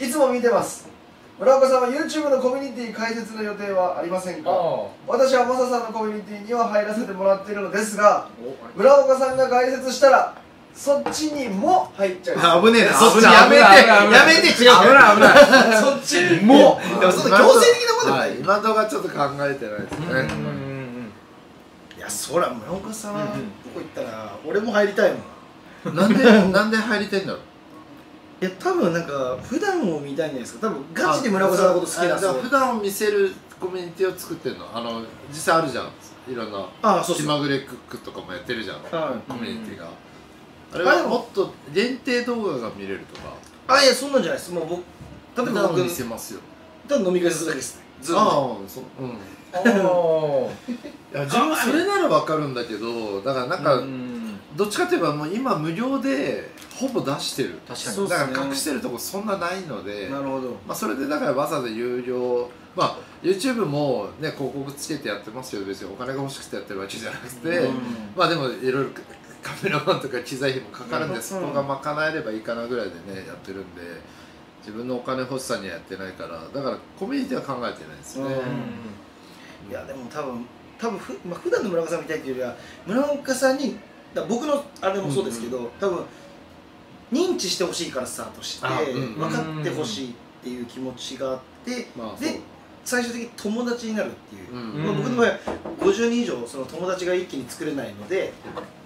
いつも見てます。村岡さんは YouTube のコミュニティ開設の予定はありませんか？あ私はマサさんのコミュニティには入らせてもらっているのですがお村岡さんが開設したらそっちにも入っちゃいます。あ危ねえな。そっちやめてやめて違う。危ない危ない。そっちにも。うでもそんな強制的なことじゃない。はい。今のところはちょっと考えてないですね、いやそら村岡さん、うんうん。どこ行ったら俺も入りたいもん。なんでなんで入りたいんだろういや多分なんか普段を見たいんじゃないですか。多分ガチで村岡さんのこと好きなんです普段を見せるコミュニティを作ってるの？あの実際あるじゃん。いろんなあ気まぐれクックとかもやってるじゃん。はコミュニティが、あれあでもはもっと限定動画が見れるとか？あいやそんなんじゃないです。もう僕例え普段をば僕見せますよ。ただ飲み会するだけです。ねずっああとそう。うん。おー。いや自分はそれならわかるんだけどだからなんか、うんどっちかといえばもう今無料でほぼ出してる。確かに。だから隠してるとこそんなないので。なるほど。まあ、それでだからわざわざ有料。まあ YouTube もね広告つけてやってますよ。別にお金が欲しくてやってるわけじゃなくて、うん。まあでもいろいろカメラマンとか機材費もかかるんで、うん。そこが賄えればいいかなぐらいでねやってるんで。自分のお金欲しさにはやってないから。だからコミュニティは考えてないですね、うん。いやでも多分多分ふ、まあ、普段の村岡さんみたいっていうよりは村岡さんにだ僕のあれもそうですけど、多分認知してほしいからスタートして、あうん分かってほしいっていう気持ちがあって、まあで最終的に友達になるっていう。そう、う、うん。まあ、僕の場合は50人以上その友達が一気に作れないので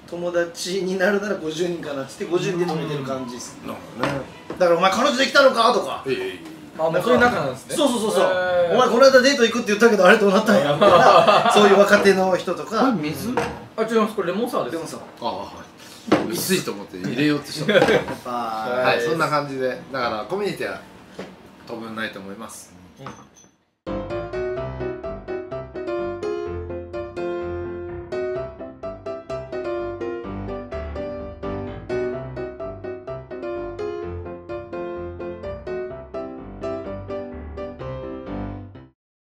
友達になるなら50人かなっつって50人で止めてる感じです、なるほどね。だから「お前彼女できたのか?」とか。ええあもうそういう仲なんですね。そうそうそうそう、へー。お前この間デート行くって言ったけどあれどうなったんやみたいなそういう若手の人とか。水？あ違います。これレモンサワーです。でもさああはい。薄いと思って入れようとした やっはぱいそんな感じで。だからコミュニティは当分ないと思います。うん